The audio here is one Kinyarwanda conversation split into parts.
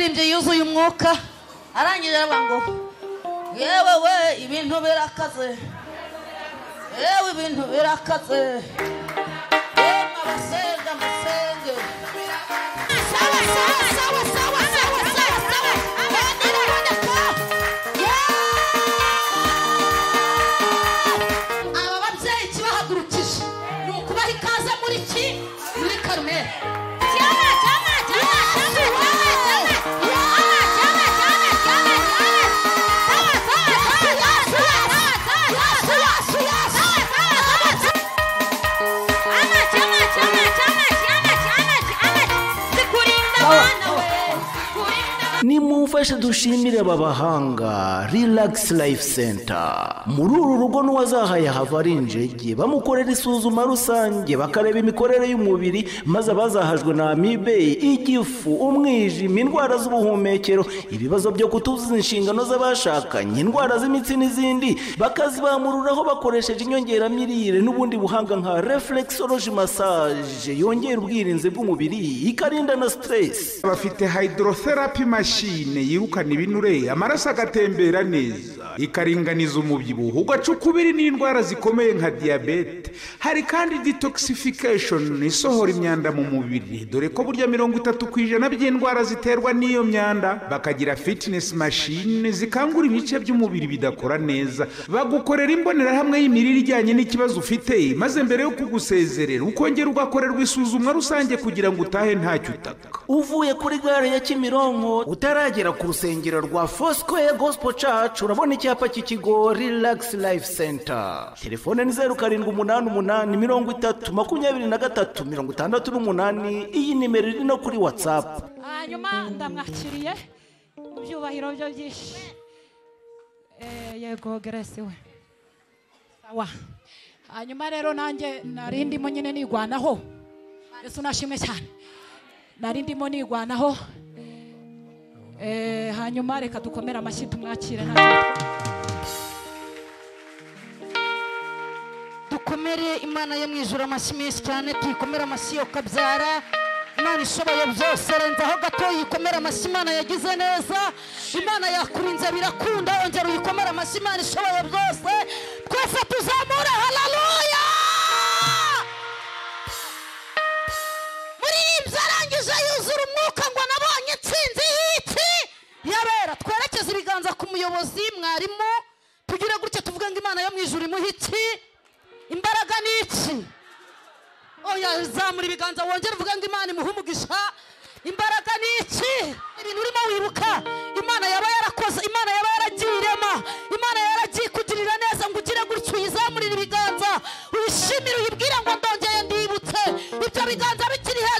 muririmbyi yuzuye umwuka arangije aravuga ngo yewe we ibintu birakaze yewe ibintu birakaze musenge sawa sawa sawa sawa sawa. Nimumfashe dushimire aba bahanga relax life center. Muri uru rugo n'uwazahaye hava ari injege bamukorera isuzuma rusange bakareba imikorere y'umubiri maze abazahajwe na amibe igifu umwijima indwara z'ubuhumekero ibibazo byo kutuzuza inshingano z'abashakanye indwara z'imitsi n'izindi. Bakazibamururaho bakoresheje inyongeramirire n'ubundi buhanga nka reflexology massage. Yongera ubwirinzi bw'umubiri ikarinda na stress. Bafite hydrotherapy machine yirukana ibinure amaraso agatembera neza ikaringaniza umubyibuho ugaca ukubiri n'indwara zikomeye nka diyabete hari kandi detoxification isohora imyanda mu mubiri. Dore ko burya mirongo itatu ku ijana by'indwara ziterwa n'iyo myanda bakagira fitness machine zikangura ibice by'umubiri bidakora neza. Bagukorera imbonerahamwe y'imirire ijyanye n'ikibazo ufite maze mbere yo kugusezerera ukongera ugakorerwa isuzumwa rusange kugira ngo utahe ntacyo utaka. Uvuye kuri gare ya kimironko utaragera ku rusengero rwa fosikoye gospel church urabona icyapa cy'ikigo relax life center. Telefone ni zeru karindwi umunani umunani mirongo itatu makumyabiri na gatatu mirongo itandatu n'umunani iyi nimero iri no kuri watsapu hanyuma ndamwakiriye mu byubahiro byo byinshi. Eh, yego geresi we. Sawa. Hanyuma rero nanjye nari ndimo nyine nigwanaho. Yesu nashimwe cyane. Nari ndimo nigwanaho. Hanyuma reka dukomere amashyi tumwakire dukomere imana yo mu ijoro amashyi menshi cyane tuyikomere amashyi yo kabyara. Imana ishoboye byose renzaho gato yikomere amashyi imana yagize neza. Imana yakurinze birakunda wongera uyikomere amashyi imana ishoboye byose. Twese tuzamure hararuya muririmbyi arangije yuzura umwuka ku muyobozi mwarimu tugire gutya tuvuge ngo imana yo mu ijoro imuha iki? Imbaraga ni iki? Oya zamura ibiganza wongere uvuge ngo imana imuhe umugisha. Imbaraga ni iki? Ibintu urimo wibuka imana yaba yarakoze imana yaba yaragiye irema. Imana yaragiye kugirira neza ngo ugire gutya uyizamurire ibiganza. Uyishimire uyibwire ngo ndongeye ndibutse. Ibyo biganza bikiri hejuru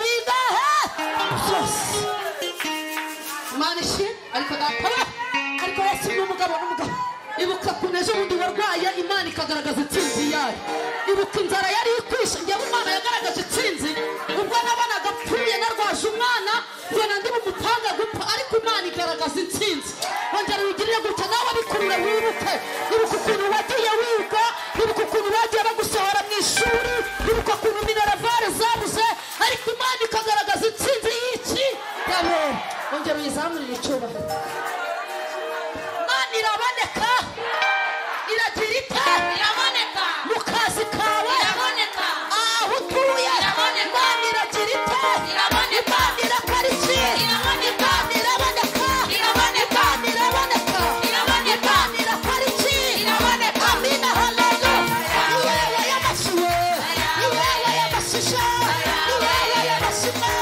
zitsinze. Ongera ubigirire gutya nawe abikurure wibuke Shine. La la la la la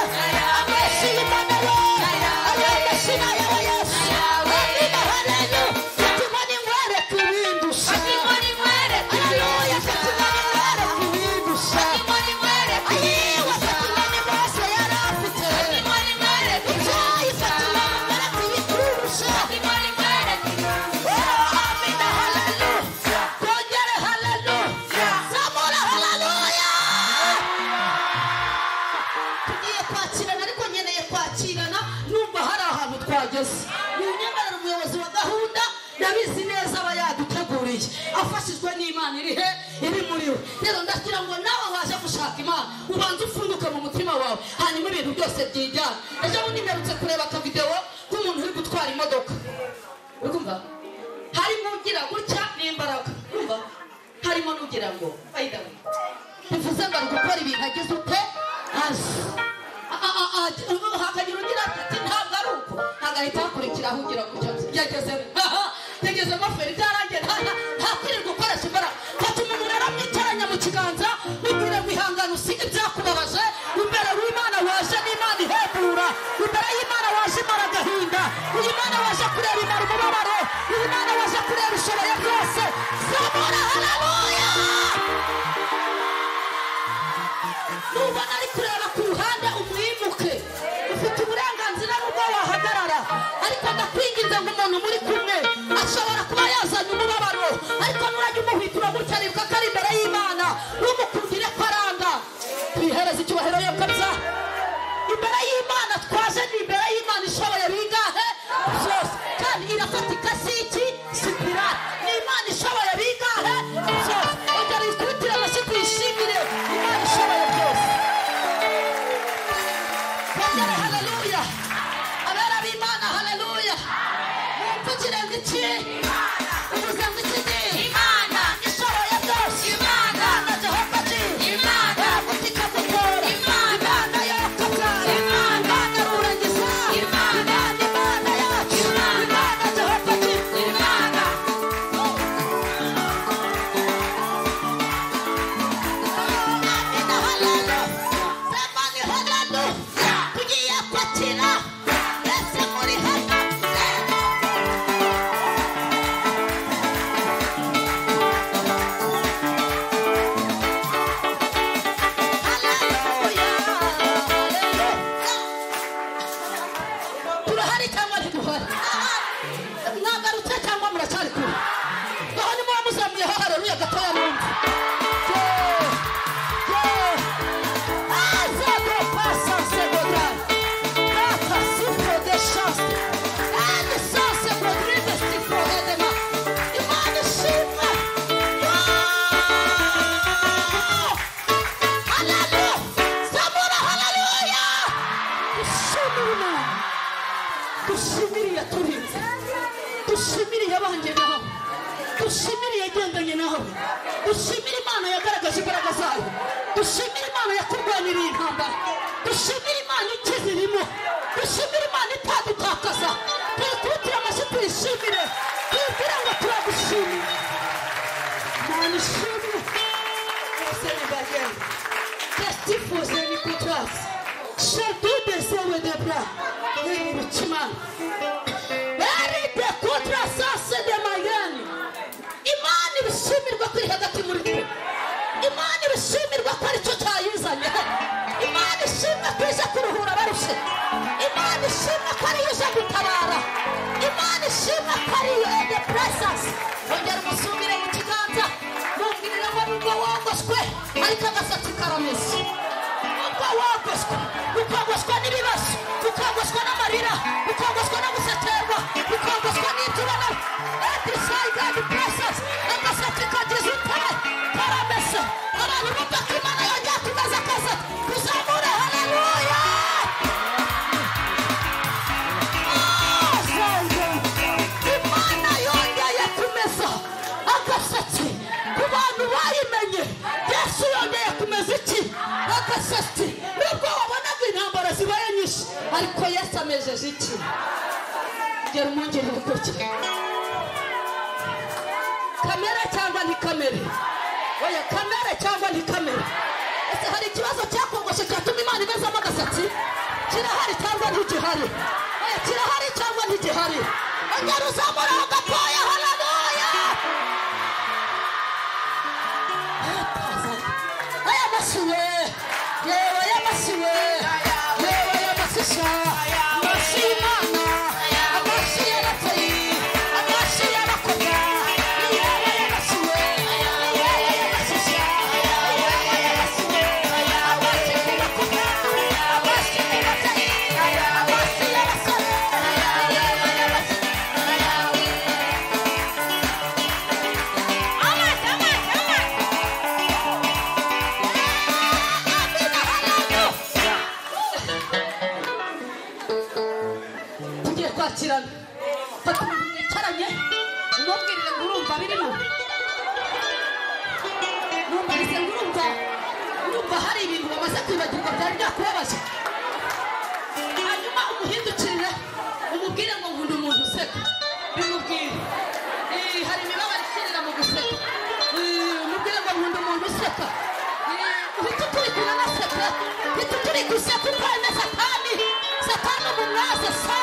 The ship gutya kamere cyangwa ntikamere oya kamere cyangwa ntikamere ese hari ikibazo cyakogoshe cyatuma imana imezamo agasatsi? Kirahari cyangwa ntigihari? Oya kirahari cyangwa ntigihari? Ongera uzamuraho gatoya turi guseka upande satani satani umumwaze sa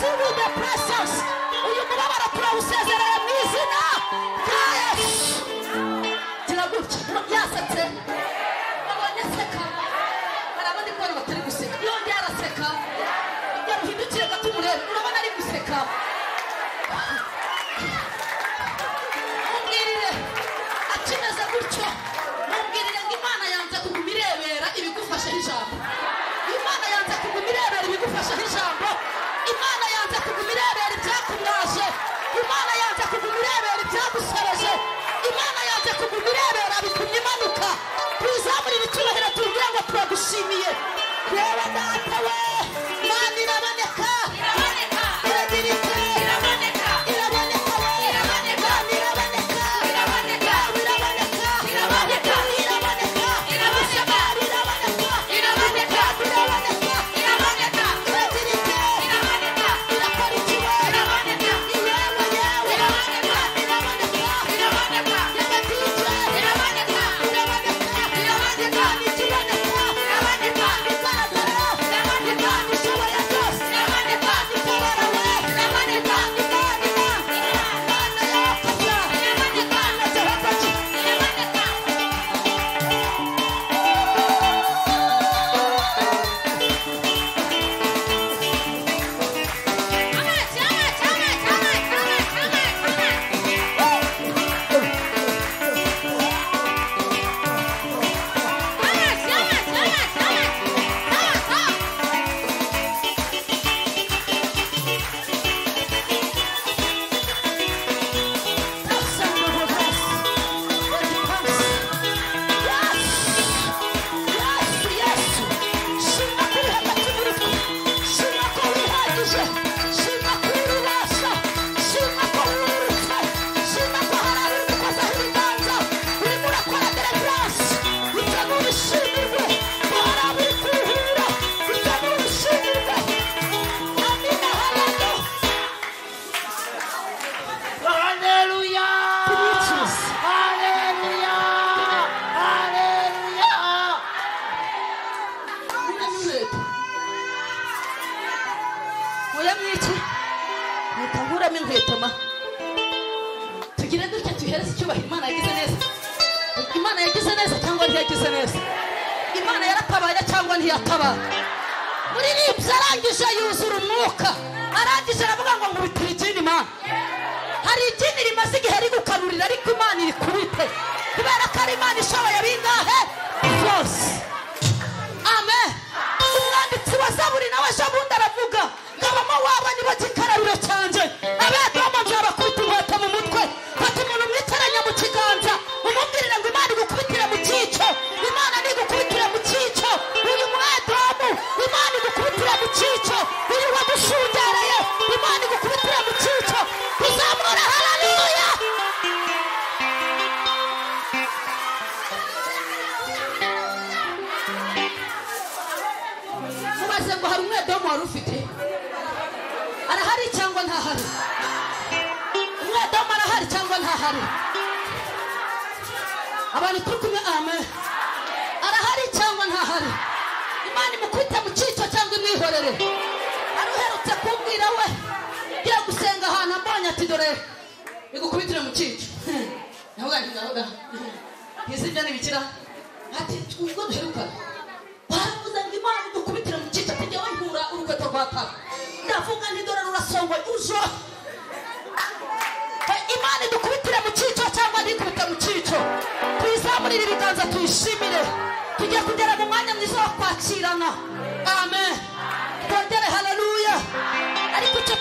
de presence uyu mubabaro turawusezereye mu izina rya yesu gira gutya yasetse yewe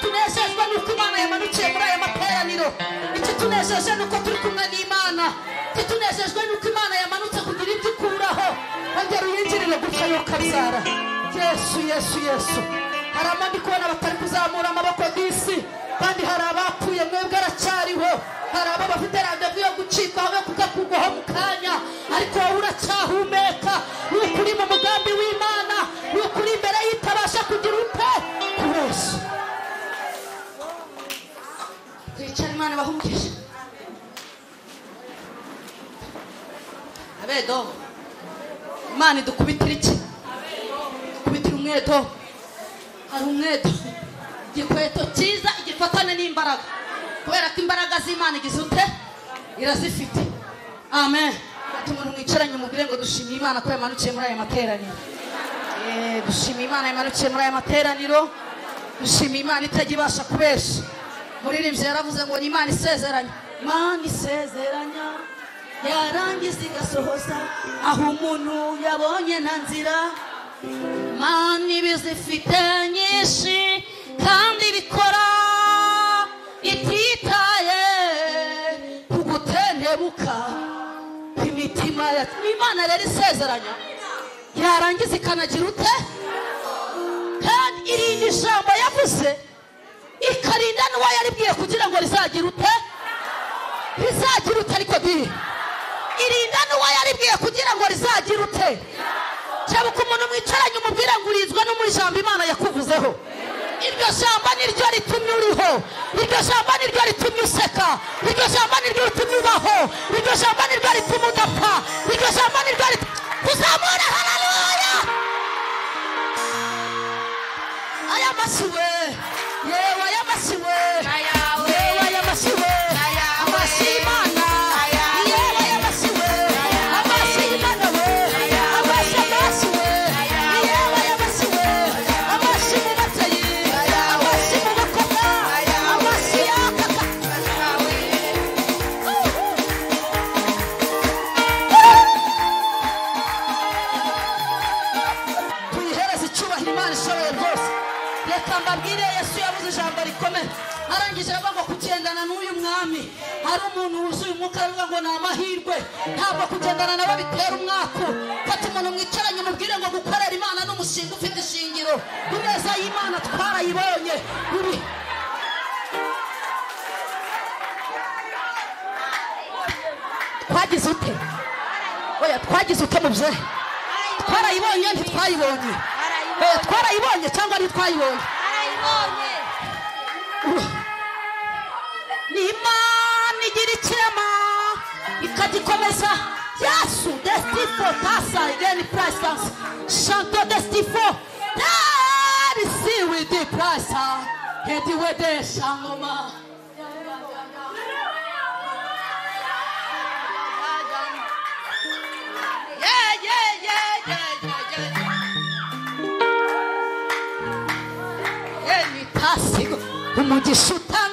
tunejejwe ni uko imana yamanukiye muri aya materaniro icyo tunejeje ni uko turi kumwe n'imana icyo tunejejwe ni uko imana yamanutse kugira ibyo ikuraho ongera uyinjirire gutya yo kabyara yesu yesu yesu hari abandi kubona batari kuzamura amaboko disi kandi hari abapfuye mwebwe aracyariho hari abo bafite randevu yo gucibwaho yo kugakugwaho mu kanya ariko wowe uracyahumeka ni ukuri mu mugambi w'imana twicara imana bahungije abedo imana idukubitira iki idukubitira umwedo hari umwedo igikweto cyiza igifatane n'imbaraga kubera ko imbaraga z'imana igize ute irazifite amen ati umuntu mwicaranye umubwire ngo dushimiye imana ko yamanukiye muri aya materaniro Eh, dushimiye imana yamanukiye muri aya materaniro dushimiye imana itajya ibasha kubesha muririmbyi yaravuze ngo ni imana isezeranya imana isezeranya yarangiza igasohoza aho umuntu yabonye nta nzira. Mana ibizifite nyinshi kandi bikora. Ititaye ku gutentebuka kw'imitima ya imana rero isezeranya yarangiza ikanagira ute? Kandi irinda ijambo yavuze. Ikarinda n'uwo yaribwiye kugira ngo rizagire ute? Rizagire ute ariko di? Irinda n'uwo yaribwiye kugira ngo rizagire ute? Cyabuka umuntu mwicaranye umubwira ngo urinzwe no mu ijambo imana yakuvuzeho. Iryo jambo niryo ritumye uriho. Iryo jambo niryo ritumye useka. Iryo jambo niryo ritumye ubaho. Iryo jambo niryo rituma udapfa. Iryo jambo niryo rituma kuzamura haleluya! Aya mashyi we hari umuntu wuzuye umwuka aravuga ngo ni amahirwe ntabwo kugendana nawe bitera umwaku fata umuntu mwicaranye umubwire ngo gukorera imana ni umushinga ufite ishingiro ineza y'imana twarayibonye uri twagize ute oya twagize ute mubyeyi twarayibonye ntitwayibonye twarayibonye cyangwa ntitwayibonye igira ikirema ikagikomeza yesu desitifo tasa igeni purayisi shanto desitifo tarisi widi purayisi hedi wede shangoma. Yeah yeah yeah yeah yeah umugisha uta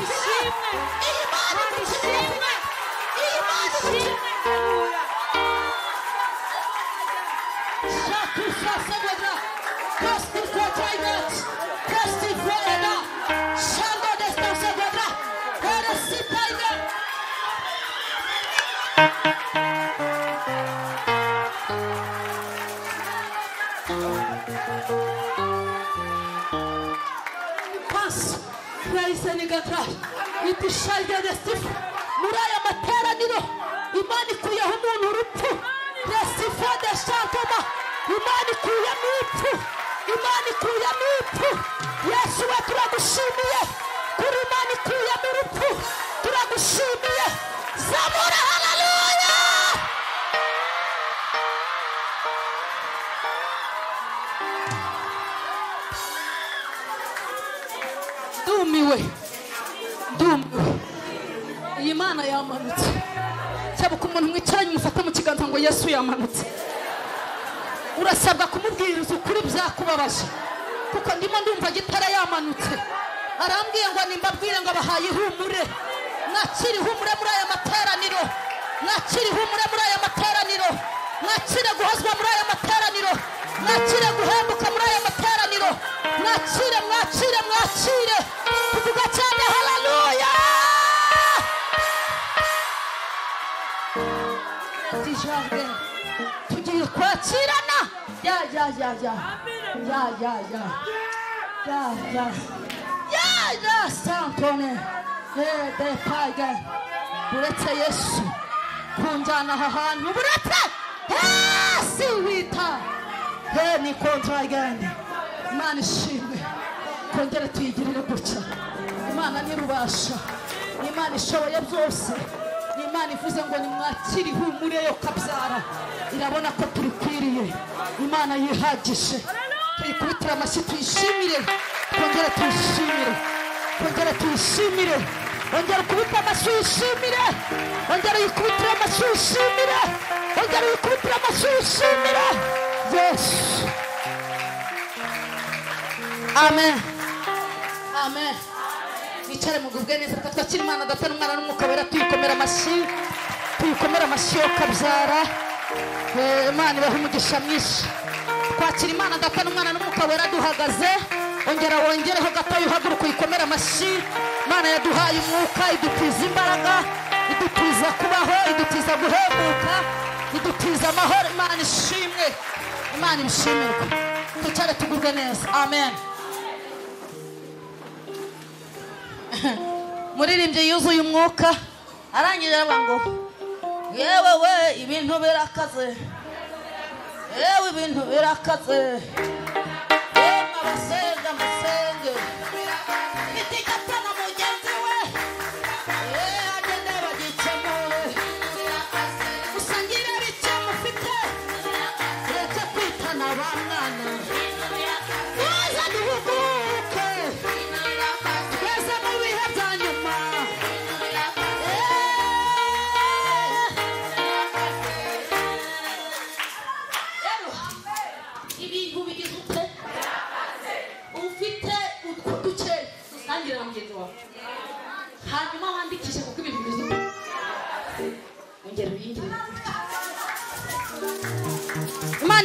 my shit. senegatari itishajya resifa muri aya materaniro imana ikuyeho umuntu urupfu. Resifa deshakama imana ikuyemo urupfu. Yamanutse, cyabuka umuntu mwicaranye umufata mu kiganza ngo Yesu yamanutse. urasabwa kumubwiriza ukuri byakubabaje kuko ndimo ndumva gitara yamanutse. Arambwiye ngo nimbabwire ngo abahaye ihumure. Mwakire ihumure muri aya materaniro. Mwakire ihumure muri aya materaniro. Mwakire guhozwa muri aya materaniro. Mwakire guhembuka muri aya materaniro. Mwakire mwakire mwakire. Tuvuga cyane Tijabwe. tugiye kwakirana ya ya ya ya ya ya ya ya ya ya ya santone de page buretse yesu kunjyana aha hantu buretse hasi wita he ni kontragende imana ishimwe twongere tuyigirire gutya imana nirubasha ni imana ishoboye byose imana ivuze ngo nimwakire ihumure yo kabyara. Irabona ko turikwiriye imana yihagije. Tuyikubitire amashyi tuyishimire. Twongere tuyishimire. Twongere tuyishimire. Ongera ukubite amashyi uyishimire. Ongera uyikubitire amashyi uyishimire. Ongera uyikubitire amashyi uyishimire. Yesu. Amen. Amen. Mwicare mugubwe neza reka twakire imana data n'umwana n'umwuka wera tuyikomera amashyi tuyikomera amashyi yo kabyara Eh, imana ibaha umugisha mwinshi. Twakira imana data n'umwana n'umwuka wera duhagaze. Ongera wongereho gatoya uhaguruka uyikomere amashyi. Imana yaduhaye umwuka idutiza imbaraga idutiza kubaho idutiza guhembuka idutiza amahoro. Imana ishimwe. Imana ibishimirwe twicare tugubwe neza. Amen muririmbyi yuzuye umwuka arangije ngo yewe we ibintu birakaze yewe ibintu birakaze amasenge itigata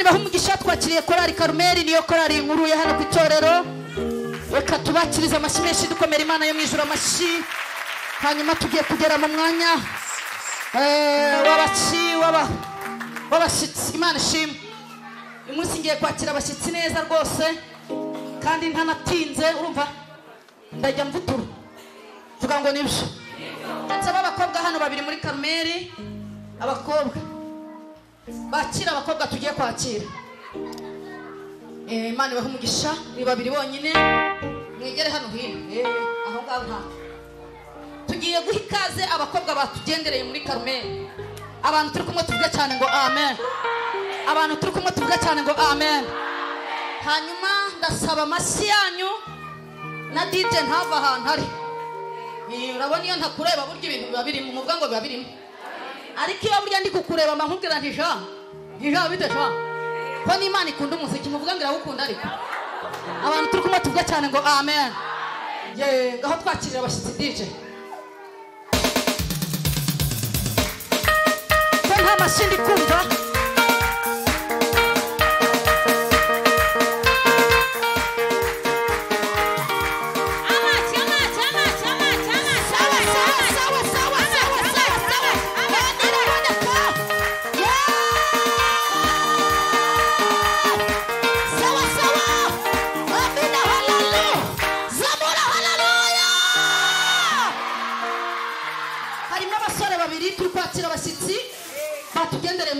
ibaha umugisha twakiriye korari karumeri niyo korari inkuru ya hano ku itorero. Reka tubakirize amashyi menshi dukomera imana yo mu ijoro amashyi. Hanyuma tugiye kugera mu mwanya. Eh, w'abashyitsi imana ishimwe uyu munsi ngiye kwakira abashyitsi neza rwose kandi ntanatinze urumva? Ndajya mvutura. Vuga ngo ni byo ndetse abakobwa hano babiri muri karumeri abakobwa. Bakira abakobwa tugiye kwakira. Eh, imana ibaha umugisha ni babiri bonyine. Mwegere hano hino. Eh, aho ngaho nta. Tugiye guha ikaze abakobwa batugendereye muri karumeri abantu turi kumwe tuvuge cyane ngo amen. Abantu turi kumwe tuvuge cyane ngo amen. Hanyuma ndasaba amashyi yanyu na dj ntava ahantu ari. Eh, urabona iyo ntakureba burya ibintu biba birimo muvuga ngo biba birimo. Ariko iyo burya ndi kukureba mba nkubwira nti ja nti ja bite ja ko n'imana ikunda umuziki muvuga ngo irawukunda ariko abantu turi kumwe tuvuge cyane ngo amen. Ye ngaho twakirira abashyitsi dj ko nta mashyi ndi kumva.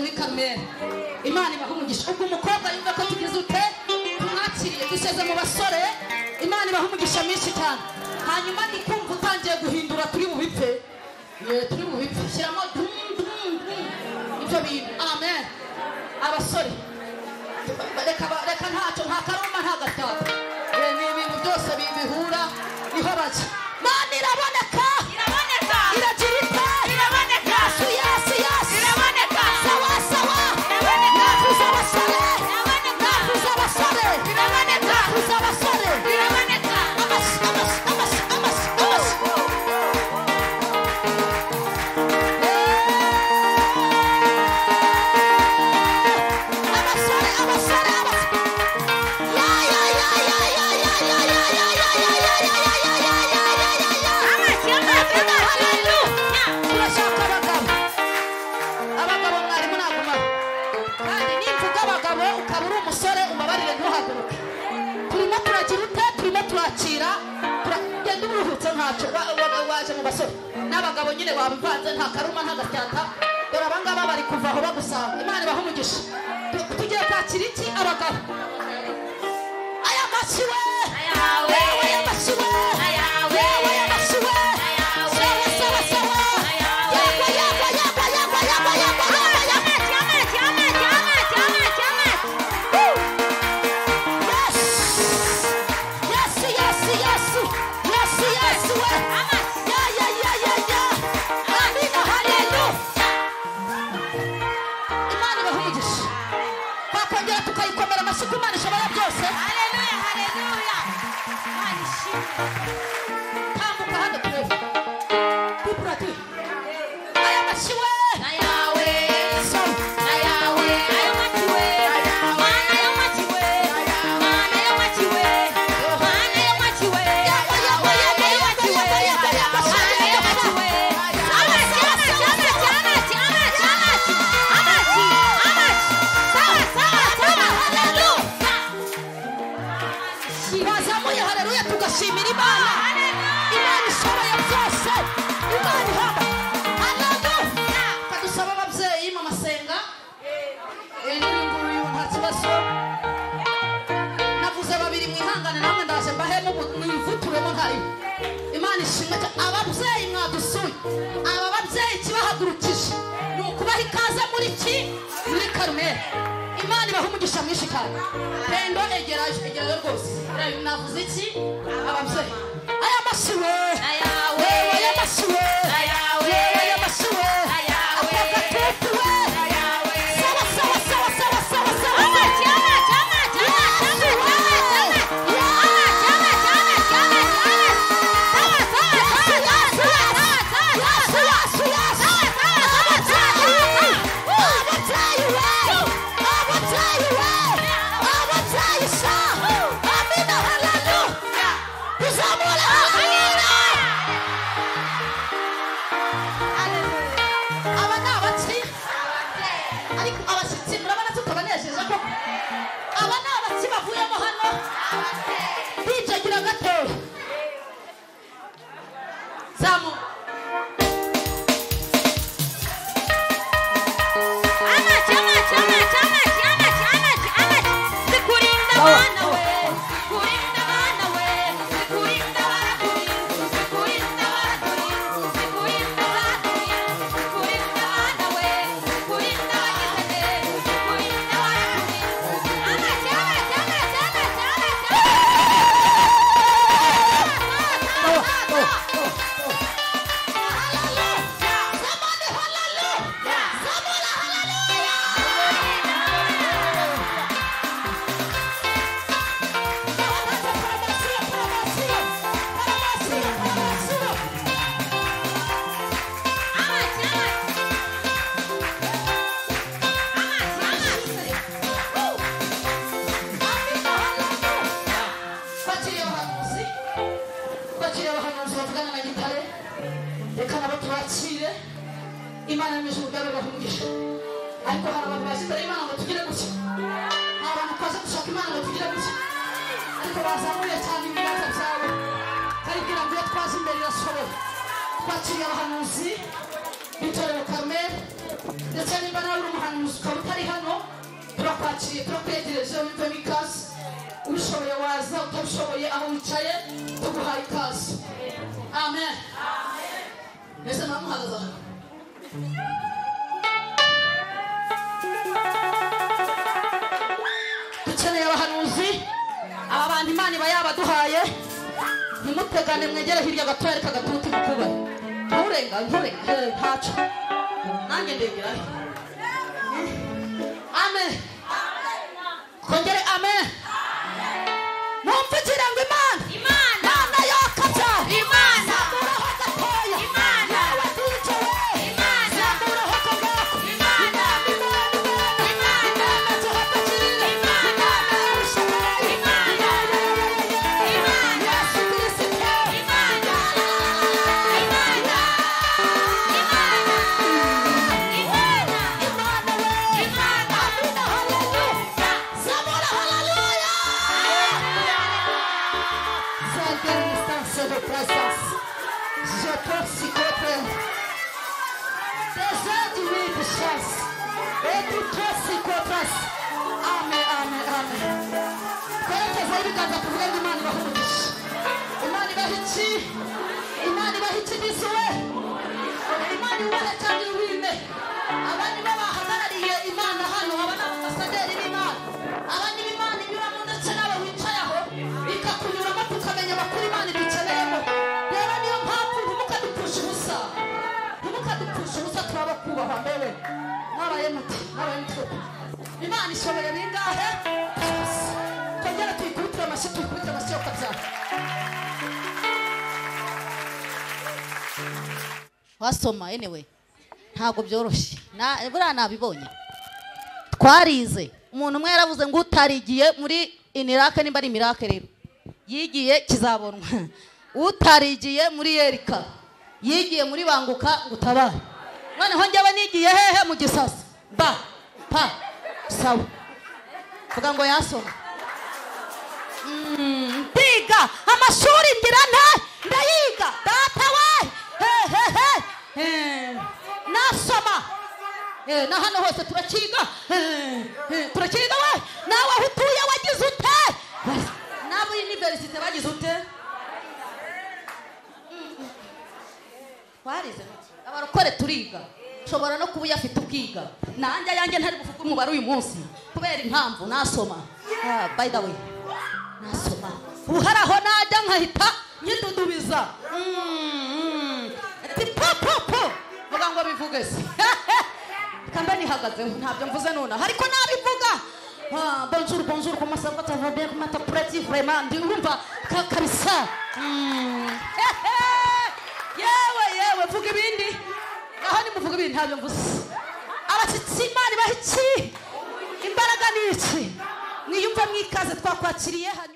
Muri kamere imana ibaha umugisha. Ubwo umukobwa yumva ko tugize ute? Tumwakiriye dushyize mu basore. Imana ibaha umugisha mwinshi cyane. Hanyuma ndi kumva utangiye guhindura turi bubipfe turi bubipfe shyiramo ibyo bintu. Amen. Abasore. Reka ntacyo nta karuma nta gatako Joshua. Aba babyeyi ikibahagurukije ni ukubaha ikaze muri ki muri karumeri imana ibaha umugisha mwinshi cyane. Pendo egerayo egerayo rwose. Reba, navuze iki? Ababyeyi aya mashyi we. Ayawe. Aya mashyi we. Ayawe. Aya mashyi Samu. Ariko bazamuye cyane amen. mbese aba bantu imana iba yabaduhaye ntimutegane mwegere hirya gato reka gatuti kukuba nturenga nturenga ntacu nanjye ndegerayo amen. Kongere amen. Ngo de nuit de chasse. Et tu te psychotes. Amen, amen, amen. Kwerekeza ibiganza tuvuge ngo Imana ibahe umugisha. Imana ibahe iki? Imana ibahe iki n'izuwe? Imana ibahe cyangwa iwime. Aba ni bo bahagarariye Imana hano, aba ni abasaderi b'Imana. Aba ni Mwabaye muti, mwabaye mutwe. Imana ishoboye bingahe? Twongere tuyikubitire amashyi, tuyikubitire amashyi yo kabyara. wasoma anyway. Ntabwo byoroshye. Buriya nabibonye. Twarize. Umuntu umwe yaravuze ngo utarigiye muri inirake nimba ari imirake rero. Yigiye kizabonwa. Utarigiye muri yerika yigiye muri banguka ngo utabare noneho njyewe nigiye hehe mu gisasa ba pa. Sawa. Vuga ngo yasoma Mm, amashuri ngira nte ndayiga. Data we hehehe Eh, nasoma na hano hose turakiga turakiga we nawe aho utuye wagize ute n'abo univerisite bagize ute twarize abarokore turiga. Ushobora no kuba uyafite ukiga nanjye ayanjye ntari buvuge umubare uyu munsi. Kubera impamvu nasoma. Ah, by the way nasoma. Ubu hari aho najya nkahita nyidudubiza. Mm, mm. ati po po po vuga ngo bivuge se. Kamba nihagazeho ntabyo mvuze nonaha ariko nabivuga. Ah, bonjour bonjour comment ça va? Ça va bien? Comment t'appelles vraiment? Ndi urumva ka- kabisa. Mm. yewe yewe vuga ibindi. Aho nimuvuga ibindi ntabyo mvuze. Abashyitsi imana ibaha iki? Imbaraga ni iki? Mwiyumve mwikaze twakwakiriye hanyuma